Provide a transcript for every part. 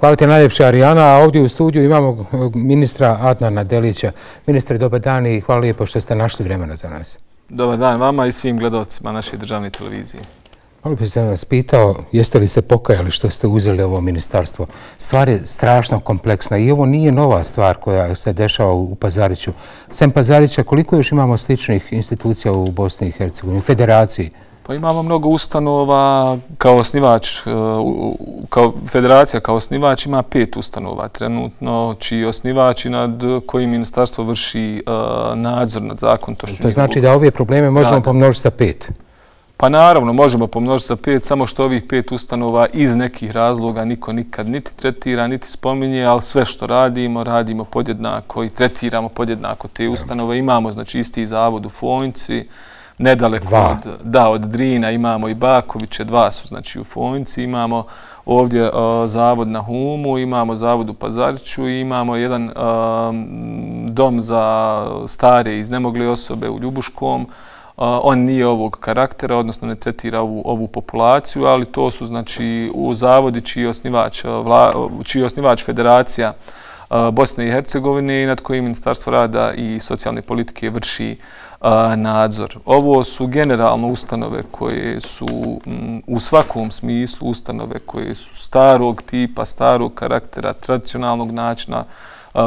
Hvala te najljepše, Arijana. A ovdje u studiju imamo ministra Adnana Delića. Ministre, dobar dan i hvala lijepo što ste našli vremena za nas. Dobar dan vama i svim gledalcima naše državne televizije. Malo bi se vas pitao, jeste li se pokajali što ste uzeli ovo ministarstvo? Stvar je strašno kompleksna i ovo nije nova stvar koja se dešava u Pazariću. Sem Pazarića, koliko još imamo sličnih institucija u Bosni i Hercegovini, u federaciji? Pa imamo mnogo ustanova kao osnivač, e, kao federacija kao osnivač ima pet ustanova trenutno, čiji osnivači nad koji ministarstvo vrši e, nadzor nad zakontošću. To znači da ove probleme možemo pomnožiti sa pet? Pa naravno, možemo pomnožiti sa pet, samo što ovih pet ustanova iz nekih razloga niko nikad niti tretira, niti spominje, ali sve što radimo, radimo podjednako i tretiramo podjednako te ustanove. Imamo znači isti zavod u Fojnci, nedaleko od, da, od Drina imamo i Bakoviće, dva su znači u Fojnci, imamo ovdje zavod na Humu, imamo zavod u Pazariću i imamo jedan dom za stare iznemogli osobe u Ljubuškom, on nije ovog karaktera, odnosno ne tretira ovu, ovu populaciju, ali to su znači u zavodi čiji osnivač, vla, čiji osnivač federacija Bosne i Hercegovine i nad kojim Ministarstvo rada i socijalne politike vrši nadzor. Ovo su generalno ustanove koje su u svakom smislu ustanove koje su starog tipa, starog karaktera, tradicionalnog načina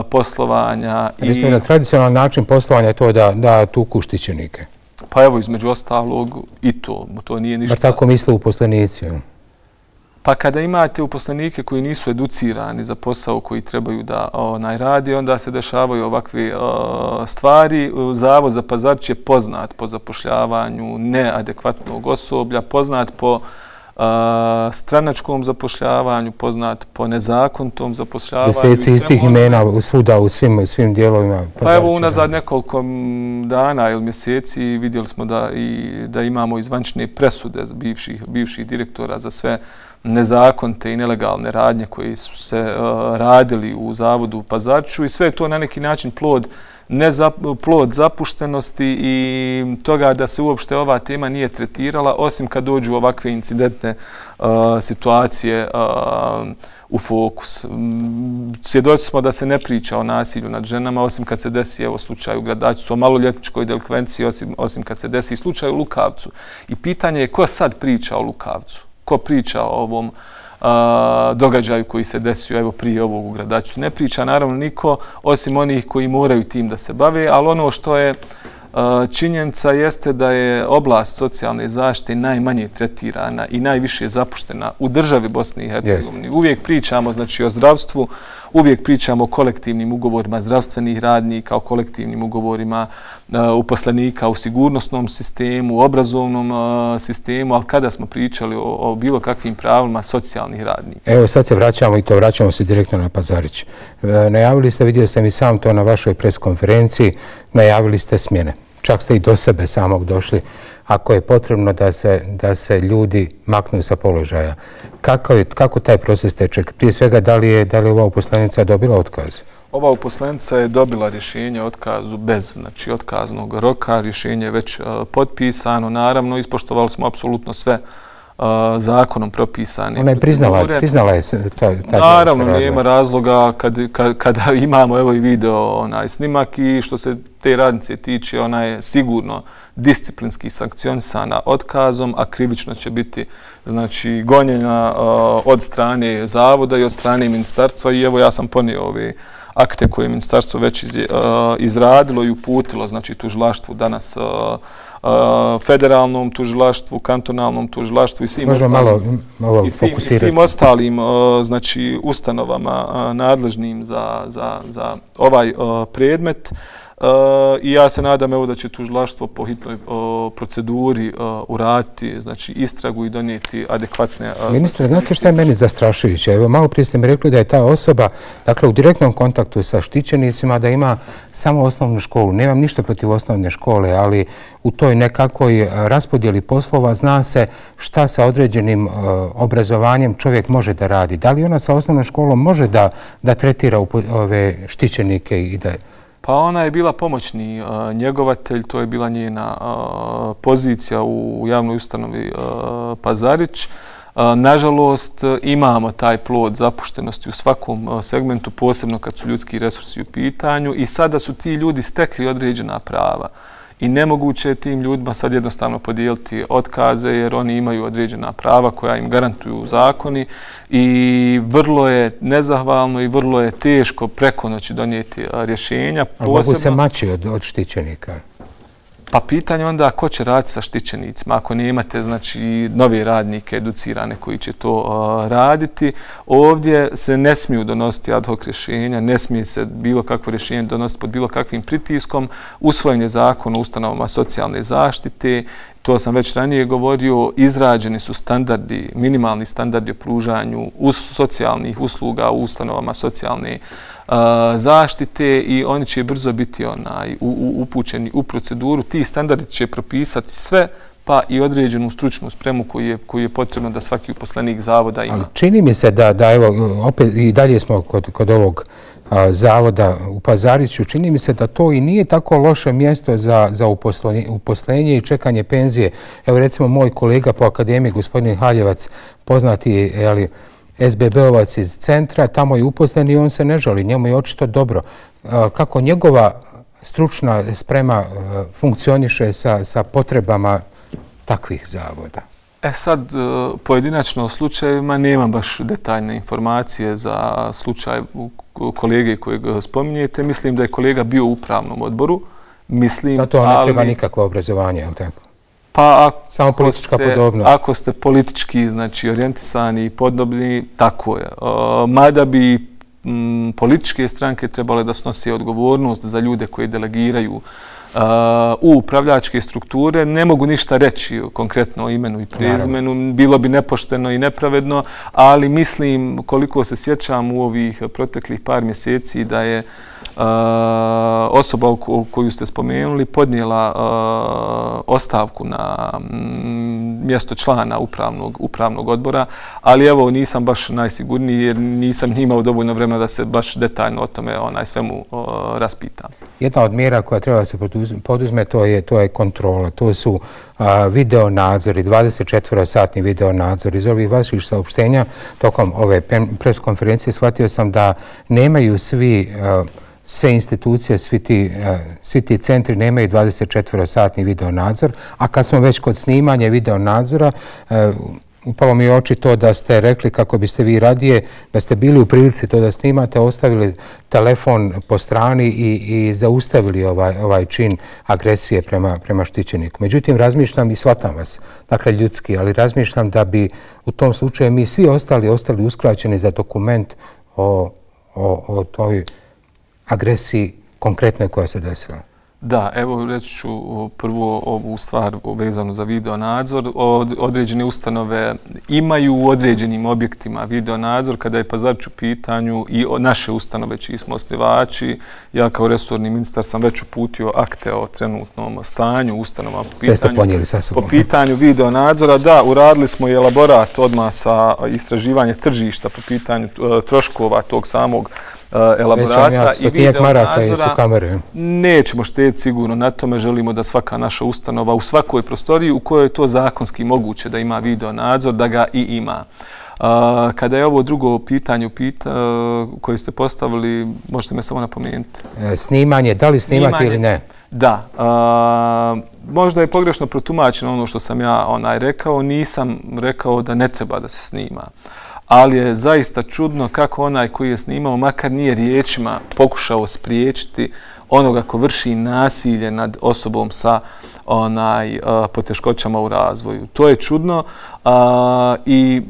poslovanja. Mislim da tradicionalni način poslovanja je to da, da tuku štićenike. Pa evo, između ostalog, i to. To nije ništa... Bar tako misle uposlenici. Pa kada imate uposlenike koji nisu educirani za posao koji trebaju da onaj radi, onda se dešavaju ovakve stvari. Zavod za pazarć je poznat po zapošljavanju neadekvatnog osoblja, poznat po stranačkom zapošljavanju, poznat po nezakontom zapošljavanju. Deseci istih imena svuda, u svim, svim dijelovima. Pa evo unazad nekoliko dana ili mjeseci vidjeli smo da, i, da imamo izvančne presude bivših, bivših direktora za sve nezakonte i nelegalne radnje koji su se uh, radili u zavodu u Pazarču i sve je to na neki način plod za, plod zapuštenosti i toga da se uopšte ova tema nije tretirala, osim kad dođu ovakve incidentne uh, situacije uh, u fokus. Mm, svjedoci smo da se ne priča o nasilju nad ženama, osim kad se desi evo, slučaj u gradaću, o maloljetničkoj delikvenciji, osim, osim kad se desi slučaj u Lukavcu. I pitanje je ko sad priča o Lukavcu? Ko priča o ovom uh, događaju koji se desio evo prije ovog u gradaću. Ne priča naravno niko osim onih koji moraju tim da se bave, ali ono što je činjenica jeste da je oblast socijalne zaštite najmanje tretirana i najviše zapuštena u državi Bosne i Hercegovine. Uvijek pričamo znači, o zdravstvu, uvijek pričamo o kolektivnim ugovorima zdravstvenih radnika, o kolektivnim ugovorima uh, uposlenika u sigurnosnom sistemu, u obrazovnom uh, sistemu, ali kada smo pričali o, o bilo kakvim pravima socijalnih radnika? Evo sad se vraćamo i to vraćamo se direktno na Pazarić. E, najavili ste, vidio sam i sam to na vašoj preskonferenciji, najavili ste smjene. Čak ste i do sebe samog došli ako je potrebno da se, da se ljudi maknu sa položaja. Kako, je, kako taj proces teče? Prije svega, da li je, da li ova uposlenica dobila otkaz? Ova uposlenica je dobila rješenje otkazu bez znači, otkaznog roka. Rješenje je već uh, potpisano. Naravno, ispoštovali smo apsolutno sve uh, zakonom propisane. Ona je priznala, priznala je ta, ta Naravno, nema razloga kad, kad, kada imamo evo i video onaj snimak i što se te radnice tiče, ona je sigurno disciplinski sankcionisana otkazom, a krivično će biti znači, gonjenja uh, od strane zavoda i od strane ministarstva. I evo ja sam ponio ove akte koje je ministarstvo već iz, uh, izradilo i uputilo, znači tužilaštvu danas uh, federalnom tužilaštvu, kantonalnom tužilaštvu i svim Možda malo, malo i svim, i svim ostalim znači, ustanovama nadležnim za, za, za ovaj predmet. I ja se nadam evo da će tužilaštvo po hitnoj proceduri uraditi znači istragu i donijeti adekvatne... Ministre, znate što je meni zastrašujuće? Evo, malo prije ste mi rekli da je ta osoba dakle, u direktnom kontaktu sa štićenicima, da ima samo osnovnu školu. Nemam ništa protiv osnovne škole, ali u toj nekakvoj raspodjeli poslova zna se šta sa određenim obrazovanjem čovjek može da radi. Da li ona sa osnovnom školom može da, da tretira ove štićenike i da... Pa ona je bila pomoćni e, njegovatelj, to je bila njena e, pozicija u javnoj ustanovi e, Pazarić. Nažalost, imamo taj plod zapuštenosti u svakom segmentu, posebno kad su ljudski resursi u pitanju i sada su ti ljudi stekli određena prava i nemoguće je tim ljudima sad jednostavno podijeliti otkaze jer oni imaju određena prava koja im garantuju zakoni i vrlo je nezahvalno i vrlo je teško preko noći donijeti rješenja. A mogu se maći od, od štićenika? Pa pitanje onda ko će raditi sa štićenicima ako ne imate znači, nove radnike educirane koji će to uh, raditi. Ovdje se ne smiju donositi ad hoc rješenja, ne smije se bilo kakvo rješenje donositi pod bilo kakvim pritiskom. Usvojen je zakon o ustanovama socijalne zaštite, to sam već ranije govorio, izrađeni su standardi, minimalni standardi o pružanju us, socijalnih usluga u ustanovama socijalne zaštite i oni će brzo biti onaj upućeni u proceduru. Ti standardi će propisati sve pa i određenu stručnu spremu koju je, koju je potrebno da svaki uposlenik zavoda ima. Ali čini mi se da, da evo, opet i dalje smo kod, kod ovog zavoda u Pazariću, čini mi se da to i nije tako loše mjesto za, za uposlenje, uposlenje i čekanje penzije. Evo recimo moj kolega po akademiji, gospodin Haljevac, poznati je, SBB-ovac iz centra, tamo je uposlen i on se ne žali, njemu je očito dobro. Kako njegova stručna sprema e, funkcioniše sa, sa potrebama takvih zavoda? E sad, e, pojedinačno o slučajevima nemam baš detaljne informacije za slučaj kolege kojeg spominjete. Mislim da je kolega bio u upravnom odboru. Mislim, Zato ne treba nikakvo obrazovanje, je li tako? Pa ako Samo politička ste, podobnost. Ako ste politički znači, orijentisani i podobni, tako je. Uh, mada bi m, političke stranke trebale da snose odgovornost za ljude koji delegiraju uh, u upravljačke strukture, ne mogu ništa reći konkretno o imenu i prezimenu. Bilo bi nepošteno i nepravedno, ali mislim koliko se sjećam u ovih proteklih par mjeseci da je osoba koju ste spomenuli podnijela ostavku na mm, mjesto člana upravnog, upravnog odbora, ali evo nisam baš najsigurniji jer nisam imao dovoljno vremena da se baš detaljno o tome onaj svemu raspitam. Jedna od mjera koja treba se poduzme to je, to je kontrola. To su video nadzori, 24-satni video nadzor. Iz ovih vaših saopštenja tokom ove pres konferencije shvatio sam da nemaju svi sve institucije, svi ti, eh, svi ti centri nemaju 24-satni video nadzor, a kad smo već kod snimanja video nadzora, eh, upalo mi oči to da ste rekli kako biste vi radije, da ste bili u prilici to da snimate, ostavili telefon po strani i, i zaustavili ovaj, ovaj čin agresije prema, prema štićeniku. Međutim, razmišljam i shvatam vas, dakle ljudski, ali razmišljam da bi u tom slučaju mi svi ostali ostali uskraćeni za dokument o, o, o toj agresiji konkretne koja se desila? Da, evo reći ću prvo ovu stvar vezanu za video nadzor. Određene ustanove imaju u određenim objektima video nadzor kada je Pazarć u pitanju i naše ustanove čiji smo osnivači. Ja kao resorni ministar sam već uputio akte o trenutnom stanju ustanova. Po pitanju video nadzora, da, uradili smo i elaborat odmah sa istraživanje tržišta po pitanju e, troškova tog samog elaborata i video nadzora. Nećemo štediti sigurno na tome. Želimo da svaka naša ustanova u svakoj prostoriji u kojoj je to zakonski moguće da ima video nadzor, da ga i ima. Uh, kada je ovo drugo pitanje pita, uh, koje ste postavili, možete me samo napomenuti. E, snimanje, da li snimati ili ne? Da. Možda je pogrešno protumačeno ono što sam ja onaj rekao. Nisam rekao da ne treba da se snima ali je zaista čudno kako onaj koji je snimao, makar nije riječima, pokušao spriječiti onoga ko vrši nasilje nad osobom sa onaj eh, poteškoćama u razvoju. To je čudno i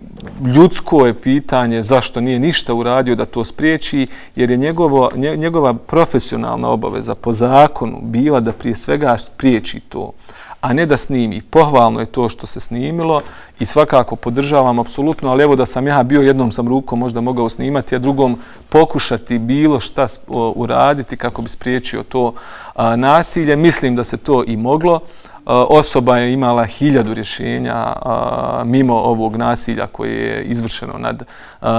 ljudsko je pitanje zašto nije ništa uradio da to spriječi, jer je njegovo, njegova profesionalna obaveza po zakonu bila da prije svega spriječi to a ne da snimi. Pohvalno je to što se snimilo i svakako podržavam apsolutno, ali evo da sam ja bio jednom sam rukom možda mogao snimati, a drugom pokušati bilo šta uraditi kako bi spriječio to nasilje. Mislim da se to i moglo. Osoba je imala hiljadu rješenja mimo ovog nasilja koje je izvršeno nad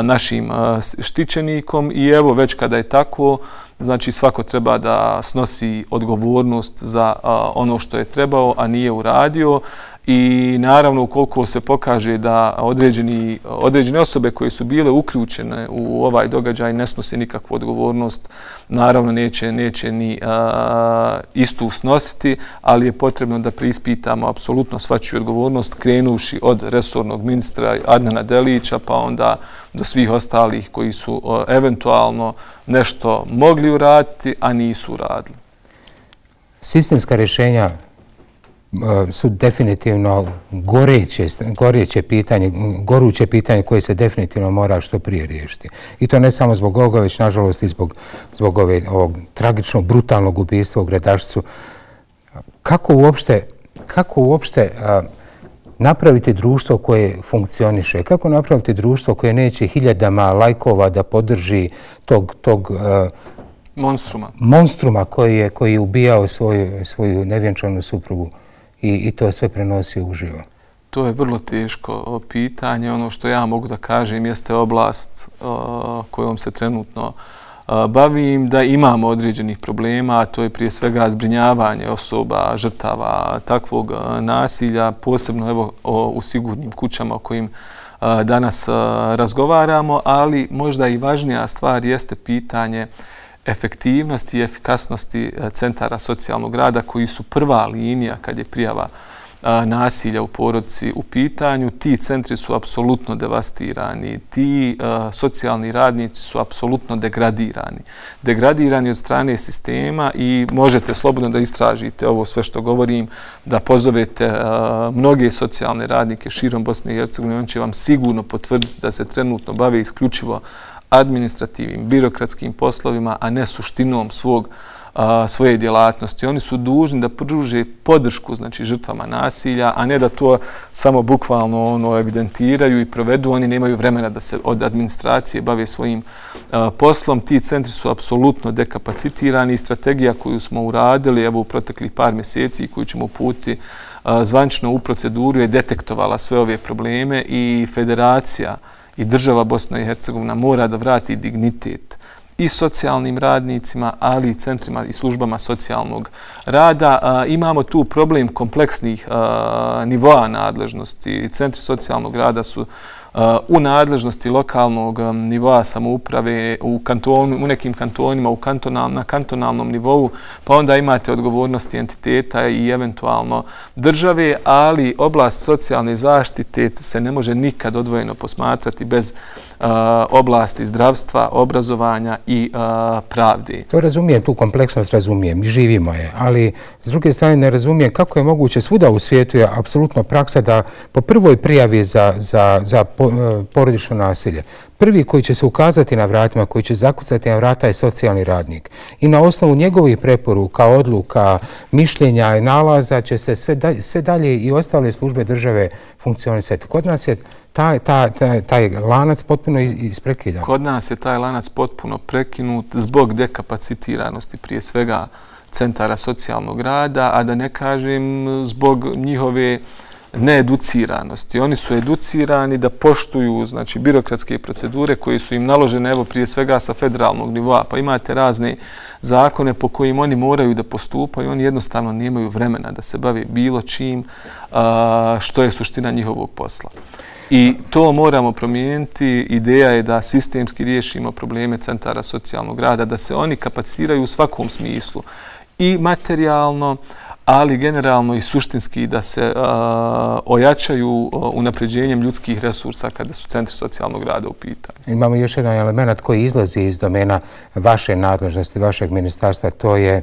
našim štićenikom i evo već kada je tako, Znači svako treba da snosi odgovornost za ono što je trebao, a nije uradio. i naravno ukoliko se pokaže da određeni, određene osobe koje su bile uključene u ovaj događaj ne snose nikakvu odgovornost, naravno neće, neće ni a, istu snositi, ali je potrebno da prispitamo apsolutno svačiju odgovornost krenuši od resornog ministra Adnana Delića pa onda do svih ostalih koji su eventualno nešto mogli uraditi, a nisu uradili. Sistemska rješenja e, su definitivno goreće, goreće pitanje, goruće pitanje koje se definitivno mora što prije riješiti. I to ne samo zbog ovoga, već nažalost i zbog, zbog ove, ovog tragičnog, brutalnog ubijstva u Gredašcu. Kako uopšte, kako uopšte a, napraviti društvo koje funkcioniše? Kako napraviti društvo koje neće hiljadama lajkova da podrži tog, tog a, monstruma, monstruma koji, je, koji je ubijao svoju, svoju nevjenčanu suprugu? i, i to sve prenosio u živo? To je vrlo teško pitanje. Ono što ja mogu da kažem jeste oblast kojom se trenutno bavim, da imamo određenih problema, a to je prije svega zbrinjavanje osoba, žrtava takvog nasilja, posebno evo, u sigurnim kućama o kojim danas razgovaramo, ali možda i važnija stvar jeste pitanje efektivnosti i efikasnosti centara socijalnog rada koji su prva linija kad je prijava e, nasilja u porodci u pitanju. Ti centri su apsolutno devastirani, ti socijalni radnici su apsolutno degradirani. Degradirani od strane sistema i možete slobodno da istražite ovo sve što govorim, da pozovete mnoge socijalne radnike širom Bosne i Hercegovine, on će vam sigurno potvrditi da se trenutno bave isključivo administrativnim, birokratskim poslovima, a ne suštinom svog svoje djelatnosti. Oni su dužni da pruže podršku znači žrtvama nasilja, a ne da to samo bukvalno ono evidentiraju i provedu. Oni nemaju vremena da se od administracije bave svojim poslom. Ti centri su apsolutno dekapacitirani i strategija koju smo uradili evo u proteklih par mjeseci i koju ćemo puti zvančno u proceduru je detektovala sve ove probleme i federacija i država Bosna i Hercegovina mora da vrati dignitet i socijalnim radnicima, ali i centrima i službama socijalnog rada. Imamo tu problem kompleksnih nivoa nadležnosti. Centri socijalnog rada su u nadležnosti lokalnog nivoa samouprave u, kantonu, u nekim kantonima u kantonal, na kantonalnom nivou, pa onda imate odgovornosti entiteta i eventualno države, ali oblast socijalne zaštite se ne može nikad odvojeno posmatrati bez oblasti zdravstva, obrazovanja i pravdi. pravde. To razumijem, tu kompleksnost razumijem i živimo je, ali s druge strane ne razumijem kako je moguće svuda u svijetu je apsolutno praksa da po prvoj prijavi za, za, za e, porodično nasilje. Prvi koji će se ukazati na vratima, koji će zakucati na vrata je socijalni radnik. I na osnovu njegovih preporuka, odluka, mišljenja i nalaza će se sve dalje, sve dalje i ostale službe države funkcionisati. Kod nas je taj, taj, taj, taj lanac potpuno isprekidan. Kod nas je taj lanac potpuno prekinut zbog dekapacitiranosti prije svega centara socijalnog rada, a da ne kažem zbog njihove needuciranosti. Oni su educirani da poštuju znači, birokratske procedure koje su im naložene evo, prije svega sa federalnog nivoa. Pa imate razne zakone po kojim oni moraju da postupaju. Oni jednostavno nemaju vremena da se bave bilo čim a, što je suština njihovog posla. I to moramo promijeniti. Ideja je da sistemski riješimo probleme centara socijalnog rada, da se oni kapacitiraju u svakom smislu i materijalno, ali generalno i suštinski da se ojačaju unapređenjem ljudskih resursa kada su centri socijalnog rada u pitanju. Imamo još jedan element koji izlazi iz domena vaše nadležnosti, vašeg ministarstva, to je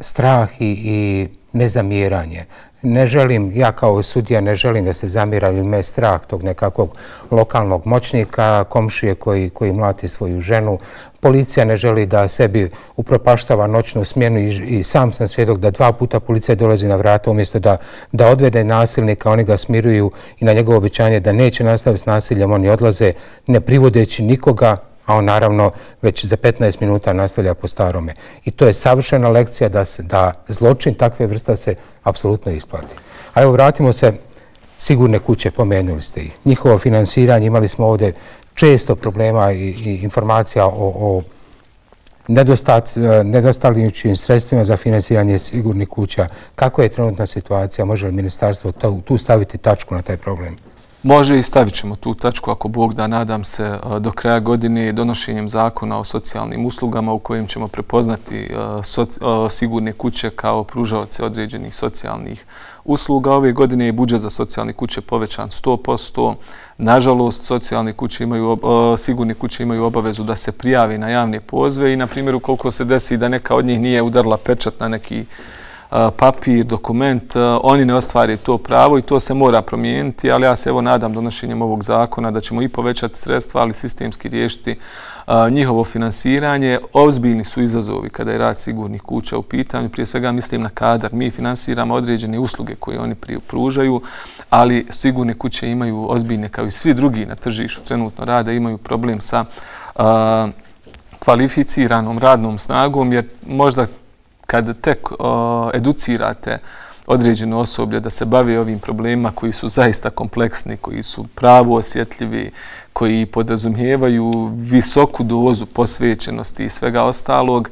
strah i, i nezamjeranje ne želim, ja kao sudija ne želim da se zamira ili me strah tog nekakvog lokalnog moćnika, komšije koji, koji mlati svoju ženu. Policija ne želi da sebi upropaštava noćnu smjenu i, i sam sam svjedok da dva puta policija dolazi na vrata umjesto da, da odvede nasilnika, oni ga smiruju i na njegovo obećanje da neće nastaviti s nasiljem, oni odlaze ne privodeći nikoga, a on naravno već za 15 minuta nastavlja po starome. I to je savršena lekcija da, se, da zločin takve vrsta se apsolutno isplati. A evo vratimo se sigurne kuće, pomenuli ste ih. Njihovo finansiranje, imali smo ovdje često problema i, i informacija o, o e, nedostavljujućim sredstvima za finansiranje sigurnih kuća. Kako je trenutna situacija? Može li ministarstvo tu staviti tačku na taj problem? Može i stavit ćemo tu tačku ako Bog da nadam se e, do kraja godine donošenjem zakona o socijalnim uslugama u kojim ćemo prepoznati e, e, sigurne kuće kao pružavce određenih socijalnih usluga. Ove godine je budžet za socijalne kuće povećan 100%. Nažalost, socijalne kuće imaju, sigurne kuće imaju obavezu da se prijave na javne pozve i, na primjer, ukoliko se desi da neka od njih nije udarla pečat na neki papir, dokument, oni ne ostvari to pravo i to se mora promijeniti, ali ja se evo nadam donošenjem ovog zakona da ćemo i povećati sredstva, ali sistemski riješiti njihovo finansiranje. Ozbiljni su izazovi kada je rad sigurnih kuća u pitanju. Prije svega mislim na kadar. Mi finansiramo određene usluge koje oni pružaju, ali sigurne kuće imaju ozbiljne, kao i svi drugi na tržišu trenutno rada, imaju problem sa kvalificiranom radnom snagom, jer možda kad tek educirate određeno osoblje da se bavi ovim problemima koji su zaista kompleksni, koji su pravo osjetljivi, koji podrazumijevaju visoku dozu posvećenosti i svega ostalog,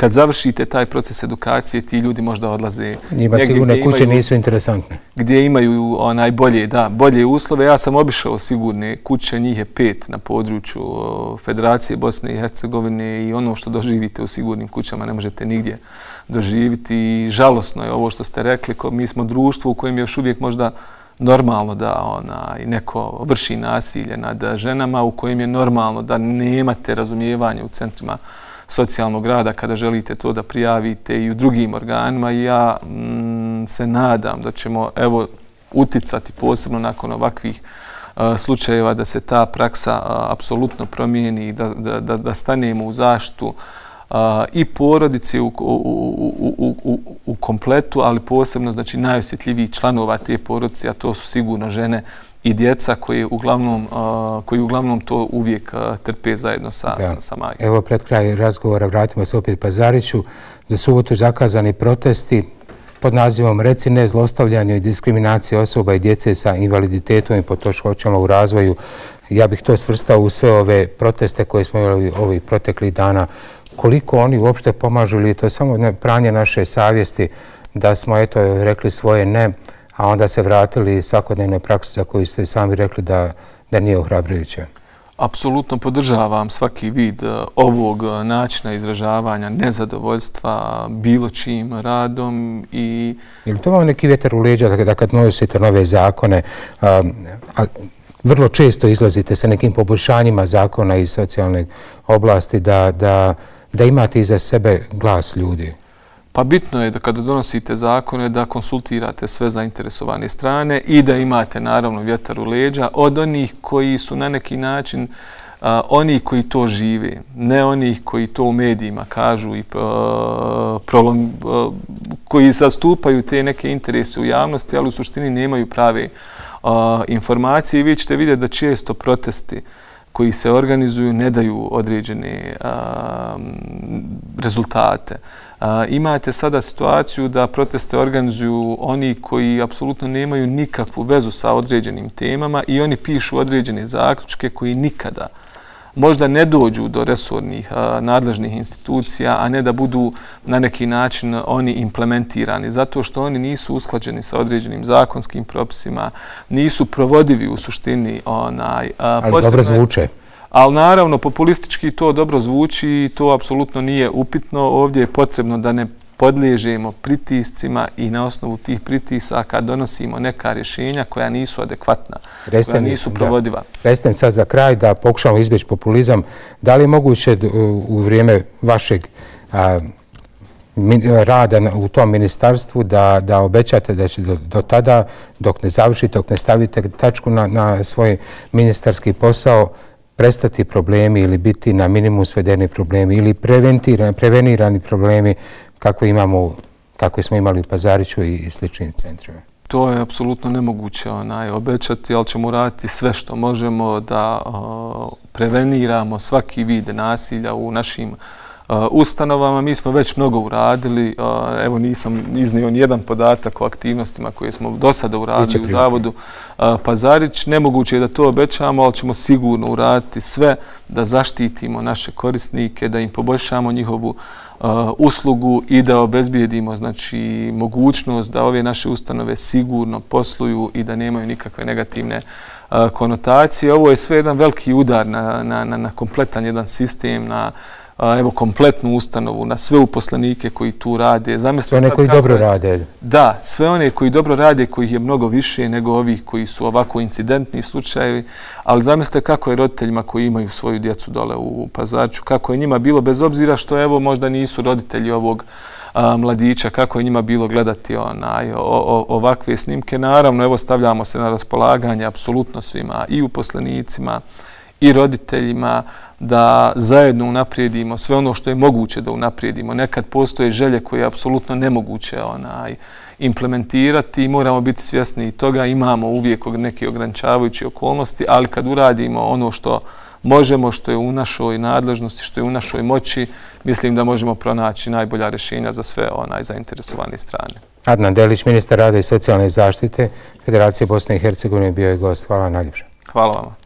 kad završite taj proces edukacije, ti ljudi možda odlaze... Njima sigurne kuće nisu interesantne. Gdje imaju onaj bolje, da, bolje uslove. Ja sam obišao sigurne kuće, njih je pet na području Federacije Bosne i Hercegovine i ono što doživite u sigurnim kućama ne možete nigdje doživiti. I žalosno je ovo što ste rekli, mi smo društvo u kojem je još uvijek možda normalno da neko vrši nasilje nad ženama, u kojem je normalno da nemate razumijevanje u centrima socijalnog rada kada želite to da prijavite i u drugim organima. Ja mm, se nadam da ćemo evo uticati posebno nakon ovakvih e, slučajeva da se ta praksa apsolutno promijeni i da, da, da, da stanemo u zaštu i porodice u, u, u, u, u kompletu, ali posebno znači najosjetljiviji članova te porodice, a to su sigurno žene i djeca koji uglavnom, koji uglavnom to uvijek trpe zajedno sa, sa, sa majkom. Evo pred kraj razgovora vratimo se opet Pazariću. Za subotu zakazani protesti pod nazivom Reci ne zlostavljanju i diskriminaciji osoba i djece sa invaliditetom i potoškoćama u razvoju. Ja bih to svrstao u sve ove proteste koje smo imali ovih proteklih dana. Koliko oni uopšte pomažu ili je to samo pranje naše savjesti da smo eto rekli svoje ne, a onda se vratili svakodnevne prakse za koju ste sami rekli da, da nije ohrabrijuće? Apsolutno podržavam svaki vid e, ovog načina izražavanja nezadovoljstva bilo čim radom i... Je li to vam neki vjetar u leđa da kad nosite nove zakone, a, a, vrlo često izlazite sa nekim poboljšanjima zakona iz socijalne oblasti da, da, da imate iza sebe glas ljudi? Pa bitno je da kada donosite zakone da konsultirate sve zainteresovane strane i da imate naravno vjetar u leđa od onih koji su na neki način a, oni koji to žive, ne onih koji to u medijima kažu i a, a, koji zastupaju te neke interese u javnosti, ali u suštini nemaju prave a, informacije. I vi ćete vidjeti da često protesti koji se organizuju ne daju određene a, rezultate. Imate sada situaciju da proteste organizuju oni koji apsolutno nemaju nikakvu vezu sa određenim temama i oni pišu određene zaključke koji nikada možda ne dođu do resornih nadležnih institucija, a ne da budu na neki način oni implementirani, zato što oni nisu usklađeni sa određenim zakonskim propisima, nisu provodivi u suštini onaj... Ali dobro zvuče. Ali naravno, populistički to dobro zvuči i to apsolutno nije upitno. Ovdje je potrebno da ne podliježemo pritiscima i na osnovu tih pritisaka donosimo neka rješenja koja nisu adekvatna, koja nisu provodiva. Restem sad za kraj da pokušamo izbjeći populizam. Da li je moguće u vrijeme vašeg rada u tom ministarstvu da, da obećate da će do, do tada, dok ne završite, dok ne stavite tačku na, na svoj ministarski posao, prestati problemi ili biti na minimum svedeni problemi ili prevenirani problemi kako imamo kako smo imali u Pazariću i sličnim centrima. To je apsolutno nemoguće onaj, obećati, ali ćemo raditi sve što možemo da o, preveniramo svaki vid nasilja u našim ustanovama. Mi smo već mnogo uradili. Evo nisam iznio nijedan podatak o aktivnostima koje smo do sada uradili u Zavodu Pazarić. Nemoguće je da to obećamo, ali ćemo sigurno uraditi sve da zaštitimo naše korisnike, da im poboljšamo njihovu uslugu i da obezbijedimo znači, mogućnost da ove naše ustanove sigurno posluju i da nemaju nikakve negativne konotacije. Ovo je sve jedan veliki udar na, na, na kompletan jedan sistem, na evo kompletnu ustanovu, na sve uposlenike koji tu rade. Zamislite sve one koji dobro rade. Da, sve one koji dobro rade, koji je mnogo više nego ovih koji su ovako incidentni slučajevi, ali zamislite kako je roditeljima koji imaju svoju djecu dole u Pazarču, kako je njima bilo, bez obzira što evo možda nisu roditelji ovog mladića, kako je njima bilo gledati onaj, ovakve snimke. Naravno, evo stavljamo se na raspolaganje apsolutno svima i uposlenicima, i roditeljima da zajedno unaprijedimo sve ono što je moguće da unaprijedimo. Nekad postoje želje koje je apsolutno nemoguće onaj, implementirati i moramo biti svjesni toga. Imamo uvijek neke ograničavajuće okolnosti, ali kad uradimo ono što možemo, što je u našoj nadležnosti, što je u našoj moći, mislim da možemo pronaći najbolja rješenja za sve onaj zainteresovane strane. Adnan Delić, ministar rada i socijalne zaštite Federacije Bosne i Hercegovine, bio je gost. Hvala najljepše. Hvala vama.